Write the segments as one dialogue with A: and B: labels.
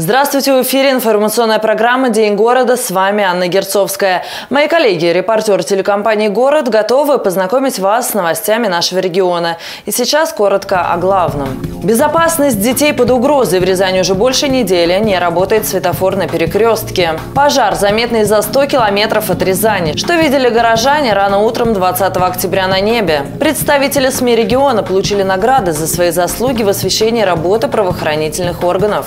A: Здравствуйте, в эфире информационная программа «День города». С вами Анна Герцовская. Мои коллеги, репортеры телекомпании «Город» готовы познакомить вас с новостями нашего региона. И сейчас коротко о главном. Безопасность детей под угрозой в Рязани уже больше недели не работает светофор на перекрестке. Пожар заметный за 100 километров от Рязани. Что видели горожане рано утром 20 октября на небе? Представители СМИ региона получили награды за свои заслуги в освещении работы правоохранительных органов.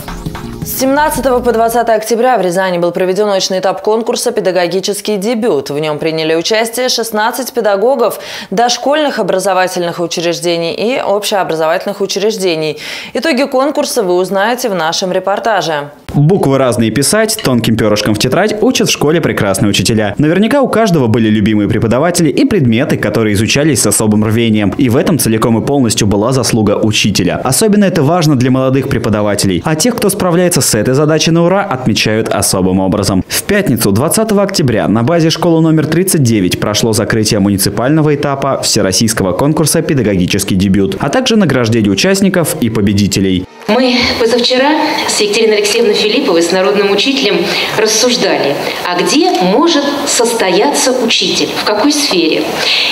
A: С 17 по 20 октября в Рязани был проведен очный этап конкурса «Педагогический дебют». В нем приняли участие 16 педагогов дошкольных образовательных учреждений и общеобразовательных учреждений. Итоги конкурса вы узнаете в нашем репортаже.
B: Буквы разные писать, тонким перышком в тетрадь учат в школе прекрасные учителя. Наверняка у каждого были любимые преподаватели и предметы, которые изучались с особым рвением. И в этом целиком и полностью была заслуга учителя. Особенно это важно для молодых преподавателей. А тех, кто справляется с этой задачей на ура, отмечают особым образом. В пятницу, 20 октября, на базе школы номер 39 прошло закрытие муниципального этапа всероссийского конкурса «Педагогический дебют», а также награждение участников и победителей.
C: Мы позавчера с Екатериной Алексеевной Филипповой, с народным учителем, рассуждали, а где может состояться учитель, в какой сфере.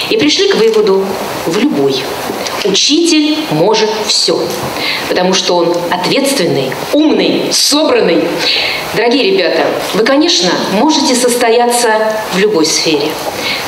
C: И пришли к выводу – в любой. Учитель может все, потому что он ответственный, умный, собранный. Дорогие ребята, вы, конечно, можете состояться в любой сфере,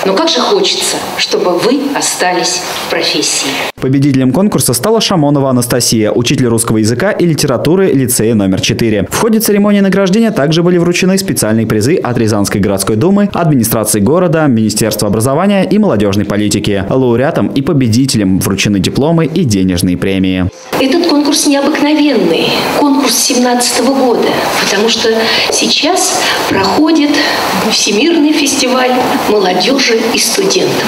C: но как же хочется, чтобы вы остались в профессии.
B: Победителем конкурса стала Шамонова Анастасия, учитель русского языка и литературы лицея номер 4. В ходе церемонии награждения также были вручены специальные призы от Рязанской городской думы, администрации города, Министерства образования и молодежной политики. Лауреатам и победителям вручены дипломы и денежные премии.
C: Этот конкурс необыкновенный, конкурс 17 года, потому что сейчас проходит Всемирный фестиваль молодежи и студентов.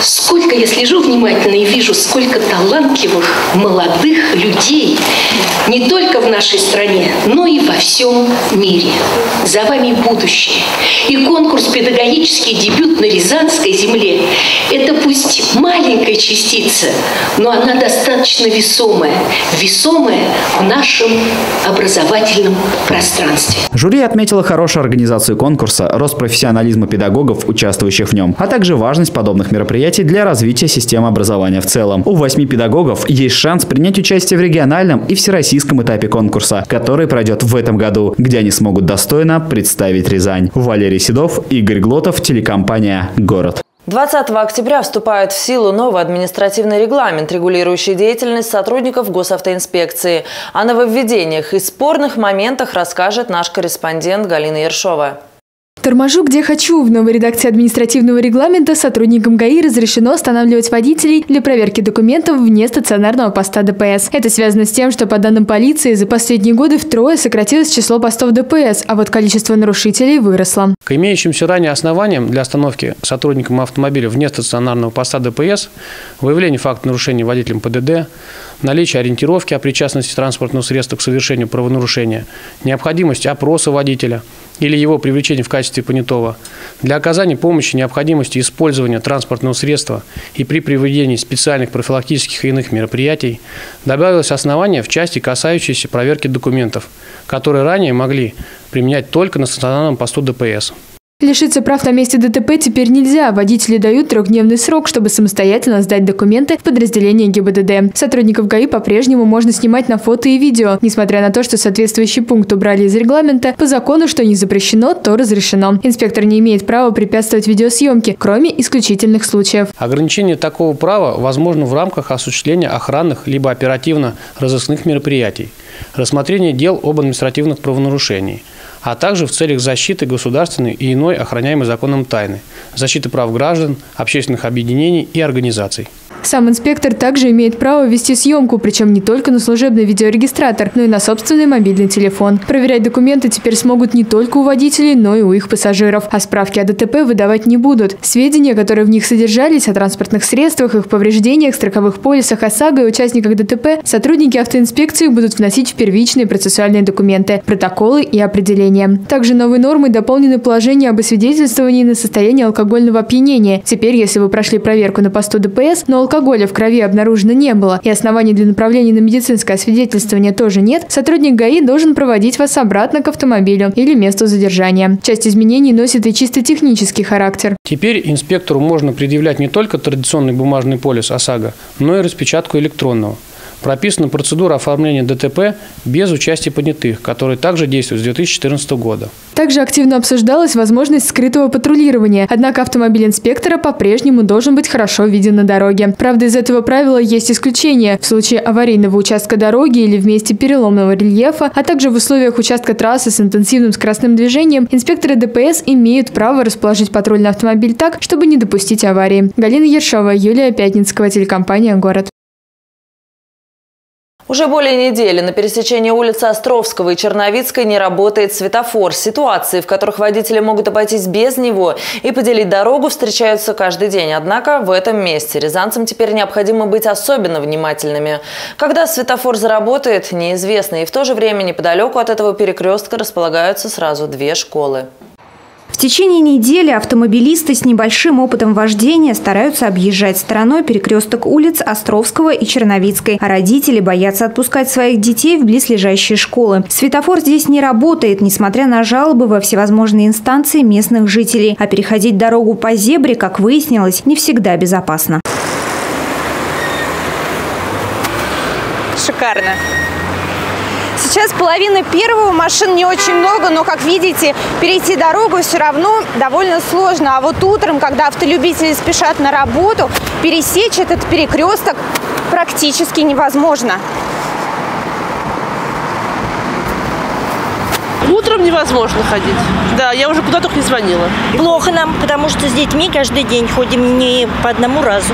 C: Сколько я слежу внимательно и вижу, сколько талантливых молодых людей не только в нашей стране, но и во всем мире. За вами будущее. И конкурс «Педагогический дебют на Рязанской земле» – это пусть маленькая частица, но она достаточно весомая. Весомая в нашем образовательном пространстве.
B: Жюри отметило хорошую организацию конкурса, рост профессионализма педагогов, участвующих в нем, а также важность подобных мероприятий для развития системы образования в целом. У восьми педагогов есть шанс принять участие в региональном и всероссийском этапе конкурса, который пройдет в этом году, где они смогут достойно представить Рязань. Валерий Седов, Игорь Глотов, телекомпания «Город».
A: 20 октября вступает в силу новый административный регламент, регулирующий деятельность сотрудников госавтоинспекции. О нововведениях и спорных моментах расскажет наш корреспондент Галина Ершова.
D: Торможу где хочу. В новой редакции административного регламента сотрудникам ГАИ разрешено останавливать водителей для проверки документов вне стационарного поста ДПС. Это связано с тем, что по данным полиции за последние годы втрое сократилось число постов ДПС, а вот количество нарушителей выросло.
E: К имеющимся ранее основаниям для остановки сотрудникам автомобиля вне стационарного поста ДПС, выявление факта нарушения водителем ПДД, наличие ориентировки о причастности транспортного средства к совершению правонарушения, необходимость опроса водителя или его привлечения в качестве понятого, для оказания помощи необходимости использования транспортного средства и при проведении специальных профилактических и иных мероприятий добавилось основание в части, касающейся проверки документов, которые ранее могли применять только на стационарном посту ДПС.
D: Лишиться прав на месте ДТП теперь нельзя. Водители дают трехдневный срок, чтобы самостоятельно сдать документы в подразделение ГИБДД. Сотрудников ГАИ по-прежнему можно снимать на фото и видео. Несмотря на то, что соответствующий пункт убрали из регламента, по закону, что не запрещено, то разрешено. Инспектор не имеет права препятствовать видеосъемке, кроме исключительных случаев.
E: Ограничение такого права возможно в рамках осуществления охранных либо оперативно-розыскных мероприятий, рассмотрения дел об административных правонарушениях, а также в целях защиты государственной и иной охраняемой законом тайны, защиты прав граждан, общественных объединений и организаций.
D: Сам инспектор также имеет право вести съемку, причем не только на служебный видеорегистратор, но и на собственный мобильный телефон. Проверять документы теперь смогут не только у водителей, но и у их пассажиров. А справки о ДТП выдавать не будут. Сведения, которые в них содержались о транспортных средствах, их повреждениях, страховых полисах ОСАГО и участниках ДТП, сотрудники автоинспекции будут вносить в первичные процессуальные документы, протоколы и определения. Также новой нормой дополнены положения об освидетельствовании на состояние алкогольного опьянения. Теперь, если вы прошли проверку на посту ДПС, но алкоголя в крови обнаружено не было и оснований для направления на медицинское освидетельствование тоже нет, сотрудник ГАИ должен проводить вас обратно к автомобилю или месту задержания. Часть изменений носит и чисто технический характер.
E: Теперь инспектору можно предъявлять не только традиционный бумажный полис ОСАГО, но и распечатку электронного. Прописана процедура оформления ДТП без участия понятых, которая также действует с 2014 года.
D: Также активно обсуждалась возможность скрытого патрулирования, однако автомобиль инспектора по-прежнему должен быть хорошо виден на дороге. Правда, из этого правила есть исключения. В случае аварийного участка дороги или в месте переломного рельефа, а также в условиях участка трассы с интенсивным скоростным движением, инспекторы ДПС имеют право расположить патрульный автомобиль так, чтобы не допустить аварии. Галина Ершова, Юлия Пятницкого, телекомпания «Город».
A: Уже более недели на пересечении улицы Островского и Черновицкой не работает светофор. Ситуации, в которых водители могут обойтись без него и поделить дорогу, встречаются каждый день. Однако в этом месте рязанцам теперь необходимо быть особенно внимательными. Когда светофор заработает, неизвестно. И в то же время неподалеку от этого перекрестка располагаются сразу две школы.
F: В течение недели автомобилисты с небольшим опытом вождения стараются объезжать стороной перекресток улиц Островского и Черновицкой, а родители боятся отпускать своих детей в близлежащие школы. Светофор здесь не работает, несмотря на жалобы во всевозможные инстанции местных жителей. А переходить дорогу по зебре, как выяснилось, не всегда безопасно.
G: Шикарно. Сейчас половина первого, машин не очень много, но, как видите, перейти дорогу все равно довольно сложно. А вот утром, когда автолюбители спешат на работу, пересечь этот перекресток практически невозможно.
H: Утром невозможно ходить. Да, я уже куда только не звонила.
I: Плохо нам, потому что с детьми каждый день ходим не по одному разу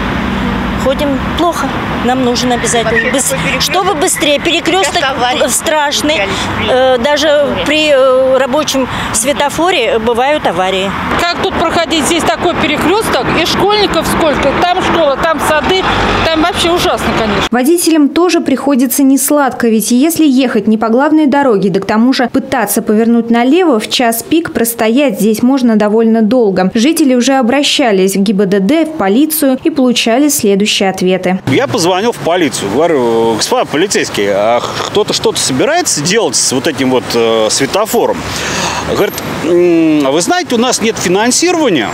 I: ходим плохо. Нам нужен обязательно. Быс... Чтобы быстрее. Перекресток страшный. Э, даже при э, рабочем светофоре бывают аварии.
J: Как тут проходить? Здесь такой перекресток, и школьников сколько. Там школа, там сады. Там вообще ужасно, конечно.
F: Водителям тоже приходится не сладко, ведь если ехать не по главной дороге, да к тому же пытаться повернуть налево, в час пик простоять здесь можно довольно долго. Жители уже обращались в ГИБДД, в полицию и получали следующее следующие ответы.
K: Я позвонил в полицию, говорю, господа полицейские, а кто-то что-то собирается делать с вот этим вот э, светофором? Говорит, вы знаете, у нас нет финансирования,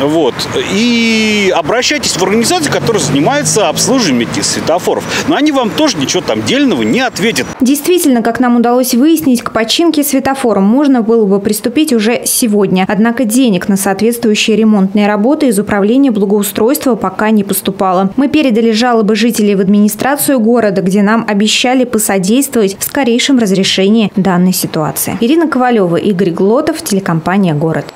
K: вот. И обращайтесь в организацию, которая занимается обслуживанием этих светофоров. Но они вам тоже ничего там дельного не ответят.
F: Действительно, как нам удалось выяснить, к починке светофора можно было бы приступить уже сегодня. Однако денег на соответствующие ремонтные работы из управления благоустройства пока не поступало. Мы передали жалобы жителей в администрацию города, где нам обещали посодействовать в скорейшем разрешении данной ситуации. Ирина Ковалева, Игорь Глотов, телекомпания «Город».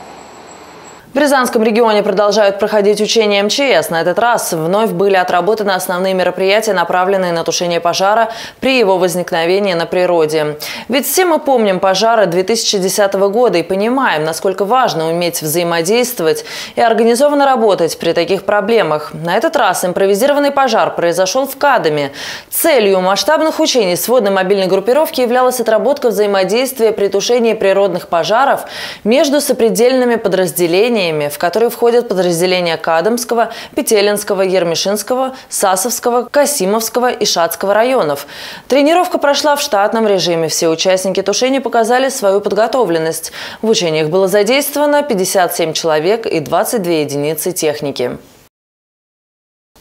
A: В Рязанском регионе продолжают проходить учения МЧС. На этот раз вновь были отработаны основные мероприятия, направленные на тушение пожара при его возникновении на природе. Ведь все мы помним пожары 2010 года и понимаем, насколько важно уметь взаимодействовать и организованно работать при таких проблемах. На этот раз импровизированный пожар произошел в Кадаме. Целью масштабных учений с водной мобильной группировки являлась отработка взаимодействия при тушении природных пожаров между сопредельными подразделениями подразделениями, в которые входят подразделения Кадамского, Петелинского, Ермишинского, Сасовского, Касимовского и Шацкого районов. Тренировка прошла в штатном режиме. Все участники тушения показали свою подготовленность. В учениях было задействовано 57 человек и 22 единицы техники.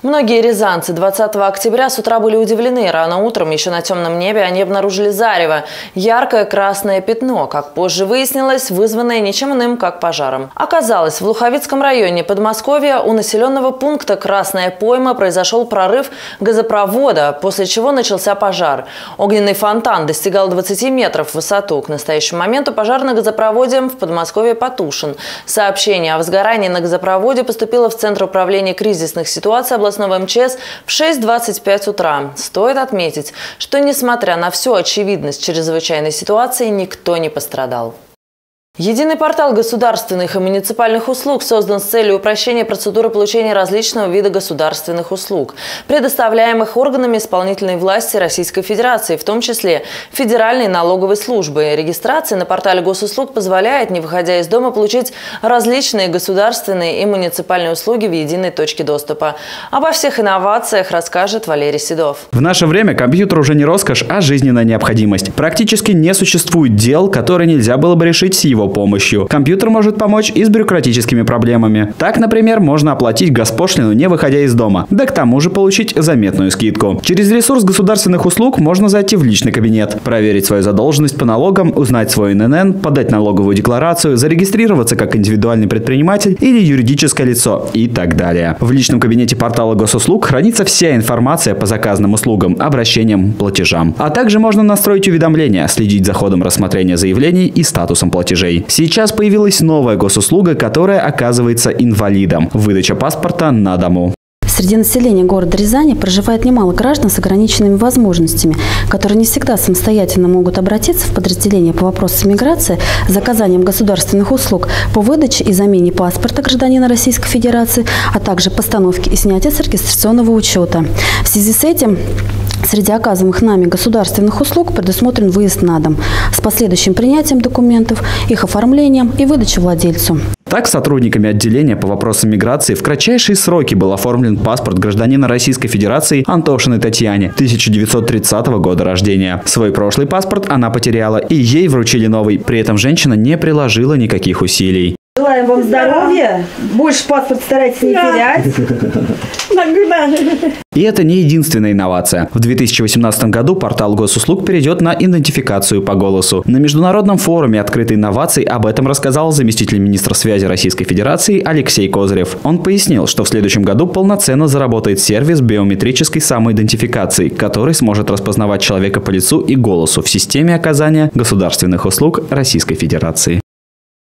A: Многие рязанцы 20 октября с утра были удивлены. Рано утром, еще на темном небе, они обнаружили зарево. Яркое красное пятно, как позже выяснилось, вызванное ничем иным, как пожаром. Оказалось, в Луховицком районе Подмосковья у населенного пункта Красная пойма произошел прорыв газопровода, после чего начался пожар. Огненный фонтан достигал 20 метров в высоту. К настоящему моменту пожар на газопроводе в Подмосковье потушен. Сообщение о возгорании на газопроводе поступило в Центр управления кризисных ситуаций областного областного МЧС в 6.25 утра. Стоит отметить, что несмотря на всю очевидность чрезвычайной ситуации, никто не пострадал. Единый портал государственных и муниципальных услуг создан с целью упрощения процедуры получения различного вида государственных услуг, предоставляемых органами исполнительной власти Российской Федерации, в том числе Федеральной налоговой службы. Регистрация на портале госуслуг позволяет, не выходя из дома, получить различные государственные и муниципальные услуги в единой точке доступа. Обо всех инновациях расскажет Валерий Седов.
B: В наше время компьютер уже не роскошь, а жизненная необходимость. Практически не существует дел, которые нельзя было бы решить с его помощью. Компьютер может помочь и с бюрократическими проблемами. Так, например, можно оплатить госпошлину, не выходя из дома, да к тому же получить заметную скидку. Через ресурс государственных услуг можно зайти в личный кабинет, проверить свою задолженность по налогам, узнать свой ННН, подать налоговую декларацию, зарегистрироваться как индивидуальный предприниматель или юридическое лицо и так далее. В личном кабинете портала госуслуг хранится вся информация по заказанным услугам, обращениям, платежам. А также можно настроить уведомления, следить за ходом рассмотрения заявлений и статусом платежей рублей. Сейчас появилась новая госуслуга, которая оказывается инвалидом. Выдача паспорта на дому.
L: Среди населения города Рязани проживает немало граждан с ограниченными возможностями, которые не всегда самостоятельно могут обратиться в подразделение по вопросам миграции с заказанием государственных услуг по выдаче и замене паспорта гражданина Российской Федерации, а также постановке и снятия с регистрационного учета. В связи с этим Среди оказываемых нами государственных услуг предусмотрен выезд на дом с последующим принятием документов, их оформлением и выдачей владельцу.
B: Так, сотрудниками отделения по вопросам миграции в кратчайшие сроки был оформлен паспорт гражданина Российской Федерации Антошиной Татьяне, 1930 года рождения. Свой прошлый паспорт она потеряла, и ей вручили новый. При этом женщина не приложила никаких усилий.
M: Желаем вам здоровья, больше паспорт старайтесь не терять.
B: И это не единственная инновация. В 2018 году портал госуслуг перейдет на идентификацию по голосу. На международном форуме открытой инноваций об этом рассказал заместитель министра связи Российской Федерации Алексей Козырев. Он пояснил, что в следующем году полноценно заработает сервис биометрической самоидентификации, который сможет распознавать человека по лицу и голосу в системе оказания государственных услуг Российской Федерации.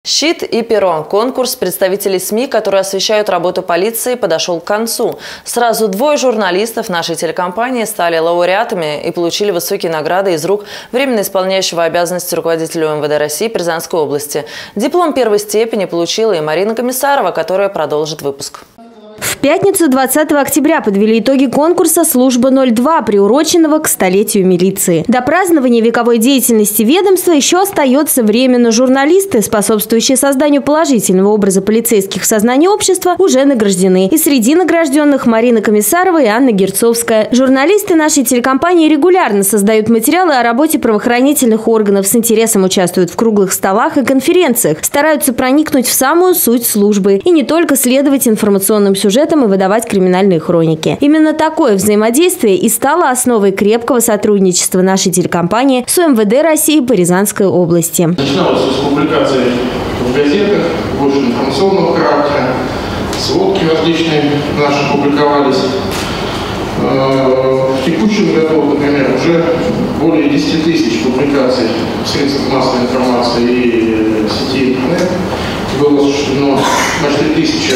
A: Щит и перо. Конкурс представителей СМИ, которые освещают работу полиции, подошел к концу. Сразу двое журналистов нашей телекомпании стали лауреатами и получили высокие награды из рук временно исполняющего обязанности руководителя МВД России Рязанской области. Диплом первой степени получила и Марина Комиссарова, которая продолжит выпуск.
N: В пятницу 20 октября подвели итоги конкурса «Служба 02», приуроченного к столетию милиции. До празднования вековой деятельности ведомства еще остается время, но журналисты, способствующие созданию положительного образа полицейских в сознании общества, уже награждены. И среди награжденных Марина Комиссарова и Анна Герцовская. Журналисты нашей телекомпании регулярно создают материалы о работе правоохранительных органов, с интересом участвуют в круглых столах и конференциях, стараются проникнуть в самую суть службы и не только следовать информационным сюжетам, сюжетам и выдавать криминальные хроники. Именно такое взаимодействие и стало основой крепкого сотрудничества нашей телекомпании с УМВД России по Рязанской области.
O: Начиналось с публикаций в газетах, больше информационного характера, сводки различные наши публиковались. Э, в текущем году, например, уже более 10 тысяч публикаций в средствах массовой информации и сети интернет было осуществлено почти тысяча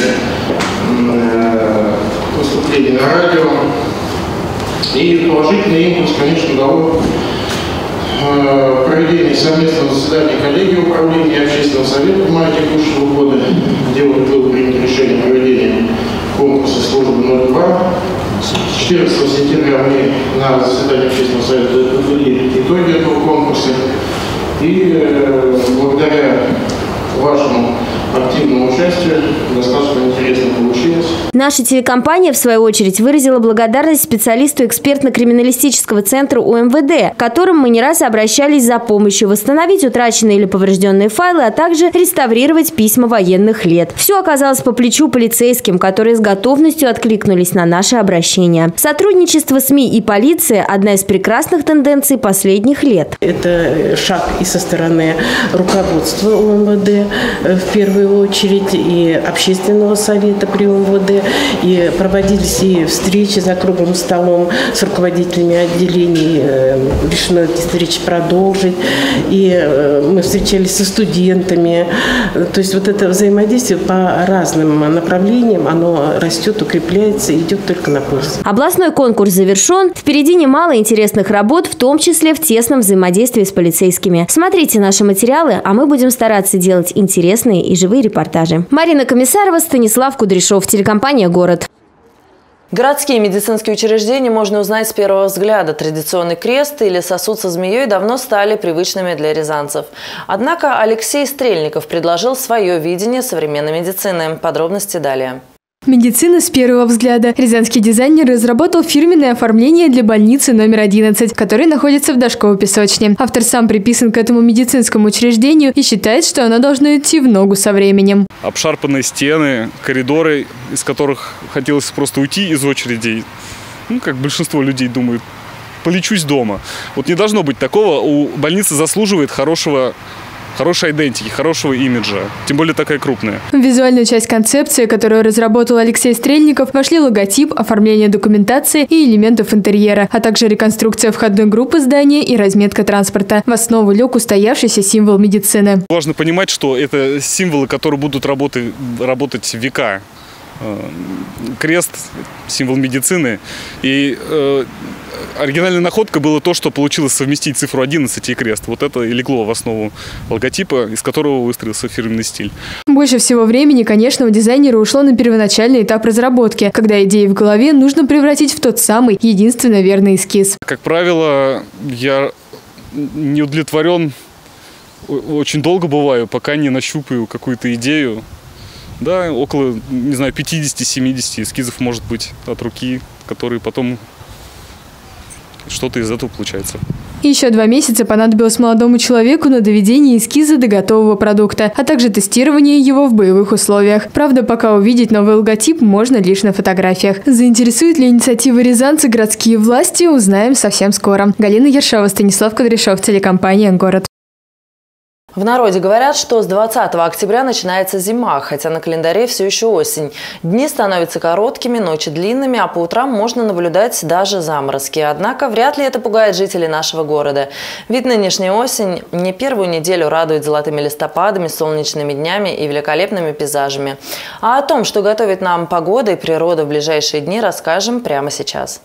O: Э, выступлений на радио. И положительный импульс, конечно, дало э, проведение совместного заседания коллегии управления общественного совета в мае текущего года, где было принято решение проведения конкурса службы 02. 14 сентября мы на заседании общественного совета подвели итоги этого конкурса. И э, благодаря вашему активному участию. Достаточно интересно получилось.
N: Наша телекомпания, в свою очередь, выразила благодарность специалисту экспертно-криминалистического центра УМВД, к которым мы не раз обращались за помощью восстановить утраченные или поврежденные файлы, а также реставрировать письма военных лет. Все оказалось по плечу полицейским, которые с готовностью откликнулись на наше обращение. Сотрудничество СМИ и полиции – одна из прекрасных тенденций последних лет.
P: Это шаг и со стороны руководства УМВД в первую свою очередь, и общественного совета при МВД, и проводились и встречи за круглым столом с руководителями отделений. Э, решено эти встречи продолжить. И э, мы встречались со студентами. То есть вот это взаимодействие по разным направлениям, оно растет, укрепляется идет только на пользу.
N: Областной конкурс завершен. Впереди немало интересных работ, в том числе в тесном взаимодействии с полицейскими. Смотрите наши материалы, а мы будем стараться делать интересные и живые репортажи. Марина Комиссарова, Станислав Кудряшов, телекомпания «Город».
A: Городские медицинские учреждения можно узнать с первого взгляда. Традиционный крест или сосуд со змеей давно стали привычными для рязанцев. Однако Алексей Стрельников предложил свое видение современной медицины. Подробности далее.
D: Медицина с первого взгляда. Рязанский дизайнер разработал фирменное оформление для больницы номер 11, которая находится в Дашковой песочне. Автор сам приписан к этому медицинскому учреждению и считает, что оно должно идти в ногу со временем.
Q: Обшарпанные стены, коридоры, из которых хотелось просто уйти из очередей. Ну, как большинство людей думают, полечусь дома. Вот не должно быть такого. У больницы заслуживает хорошего хорошей идентики, хорошего имиджа. Тем более такая крупная.
D: В визуальную часть концепции, которую разработал Алексей Стрельников, вошли логотип, оформление документации и элементов интерьера, а также реконструкция входной группы здания и разметка транспорта. В основу лег устоявшийся символ медицины.
Q: Важно понимать, что это символы, которые будут работать, работать века. Э, крест, символ медицины. И э, оригинальной находкой было то, что получилось совместить цифру 11 и крест. Вот это и легло в основу логотипа, из которого выстроился фирменный стиль.
D: Больше всего времени, конечно, у дизайнера ушло на первоначальный этап разработки, когда идеи в голове нужно превратить в тот самый единственно верный эскиз.
Q: Как правило, я не удовлетворен очень долго бываю, пока не нащупаю какую-то идею. Да, около, не знаю, 50-70 эскизов может быть от руки, которые потом что-то из этого получается.
D: Еще два месяца понадобилось молодому человеку на доведение эскиза до готового продукта, а также тестирование его в боевых условиях. Правда, пока увидеть новый логотип можно лишь на фотографиях. Заинтересует ли инициатива рязанца городские власти, узнаем совсем скоро. Галина Ершова, Станислав Кудряшов, телекомпания «Город».
A: В народе говорят, что с 20 октября начинается зима, хотя на календаре все еще осень. Дни становятся короткими, ночи длинными, а по утрам можно наблюдать даже заморозки. Однако вряд ли это пугает жителей нашего города. Ведь нынешняя осень не первую неделю радует золотыми листопадами, солнечными днями и великолепными пейзажами. А о том, что готовит нам погода и природа в ближайшие дни, расскажем прямо сейчас.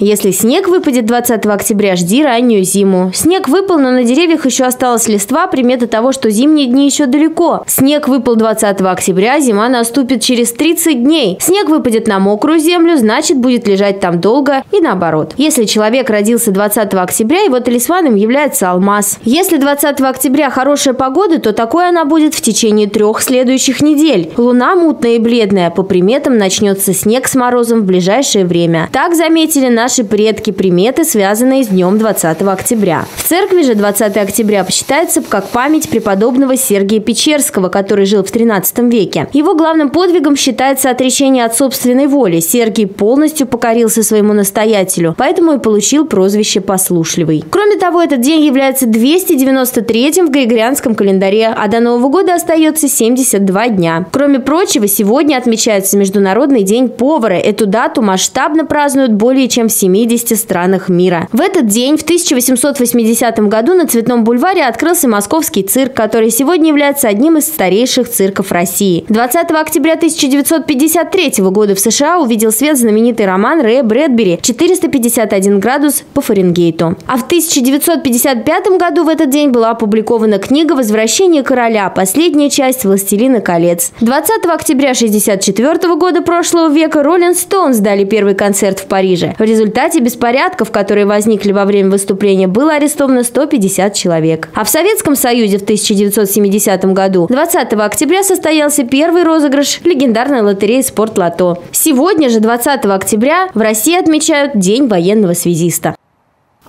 N: Если снег выпадет 20 октября, жди раннюю зиму. Снег выпал, но на деревьях еще осталась листва, примета того, что зимние дни еще далеко. Снег выпал 20 октября, зима наступит через 30 дней. Снег выпадет на мокрую землю, значит будет лежать там долго и наоборот. Если человек родился 20 октября, его талисманом является алмаз. Если 20 октября хорошая погода, то такой она будет в течение трех следующих недель. Луна мутная и бледная, по приметам начнется снег с морозом в ближайшее время. Так заметили на наши предки приметы, связанные с днем 20 октября. В церкви же 20 октября почитается как память преподобного Сергия Печерского, который жил в 13 веке. Его главным подвигом считается отречение от собственной воли. Сергий полностью покорился своему настоятелю, поэтому и получил прозвище «послушливый». Кроме того, этот день является 293-м в Григорианском календаре, а до Нового года остается 72 дня. Кроме прочего, сегодня отмечается Международный день повара. Эту дату масштабно празднуют более чем 70 странах мира. В этот день, в 1880 году, на Цветном бульваре открылся московский цирк, который сегодня является одним из старейших цирков России. 20 октября 1953 года в США увидел свет знаменитый роман Рэя Брэдбери «451 градус по Фаренгейту». А в 1955 году в этот день была опубликована книга «Возвращение короля. Последняя часть «Властелина колец». 20 октября 1964 года прошлого века Роллинг Стоунс дали первый концерт в Париже. В результате результате беспорядков, которые возникли во время выступления, было арестовано 150 человек. А в Советском Союзе в 1970 году 20 октября состоялся первый розыгрыш легендарной лотереи «Спортлото». Сегодня же, 20 октября, в России отмечают День военного связиста.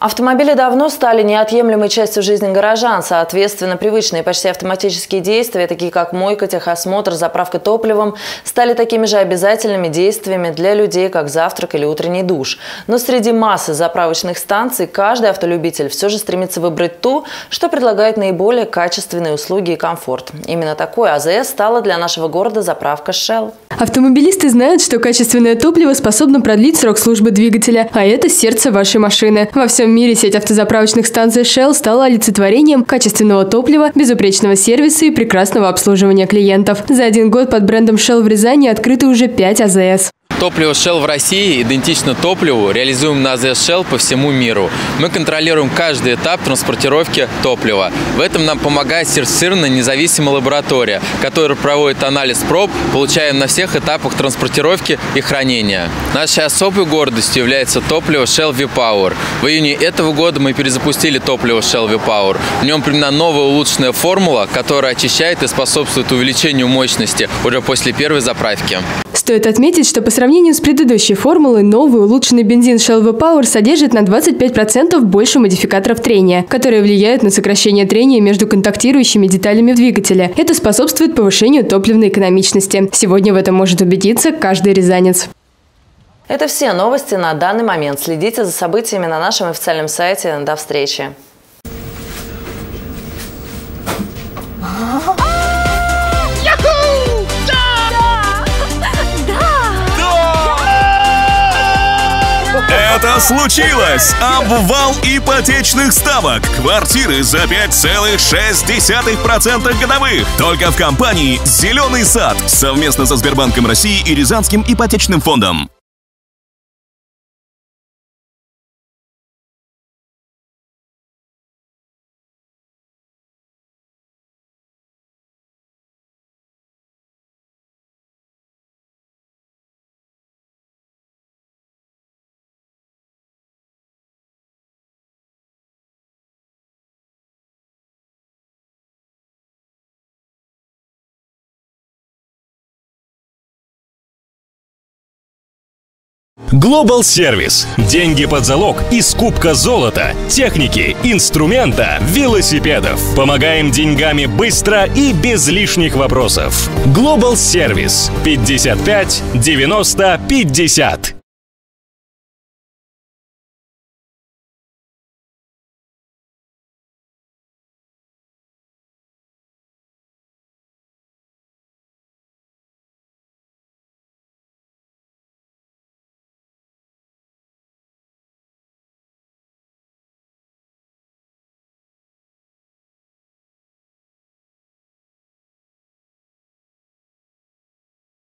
A: Автомобили давно стали неотъемлемой частью жизни горожан. Соответственно, привычные почти автоматические действия, такие как мойка, техосмотр, заправка топливом, стали такими же обязательными действиями для людей, как завтрак или утренний душ. Но среди массы заправочных станций каждый автолюбитель все же стремится выбрать ту, что предлагает наиболее качественные услуги и комфорт. Именно такой АЗС стала для нашего города заправка Shell.
D: Автомобилисты знают, что качественное топливо способно продлить срок службы двигателя, а это сердце вашей машины. Во всем мире сеть автозаправочных станций Shell стала олицетворением качественного топлива, безупречного сервиса и прекрасного обслуживания клиентов. За один год под брендом Shell в Рязани открыты уже 5 АЗС.
R: Топливо Shell в России идентично топливу, реализуем на AZS Shell по всему миру. Мы контролируем каждый этап транспортировки топлива. В этом нам помогает сертифицированная независимая лаборатория, которая проводит анализ проб, получаем на всех этапах транспортировки и хранения. Нашей особой гордостью является топливо Shell V-Power. В июне этого года мы перезапустили топливо Shell V-Power. В нем применена новая улучшенная формула, которая очищает и способствует увеличению мощности уже после первой заправки.
D: Стоит отметить, что по сравнению с предыдущей формулой, новый улучшенный бензин Shell V-Power содержит на 25% больше модификаторов трения, которые влияют на сокращение трения между контактирующими деталями двигателя. Это способствует повышению топливной экономичности. Сегодня в этом может убедиться каждый рязанец.
A: Это все новости на данный момент. Следите за событиями на нашем официальном сайте. До встречи.
S: Это случилось! Обвал ипотечных ставок. Квартиры за 5,6% годовых. Только в компании «Зеленый сад» совместно со Сбербанком России и Рязанским ипотечным фондом.
T: Global Service. Деньги под залог и скупка золота, техники, инструмента, велосипедов. Помогаем деньгами быстро и без лишних вопросов. Global Service. 55 90 50.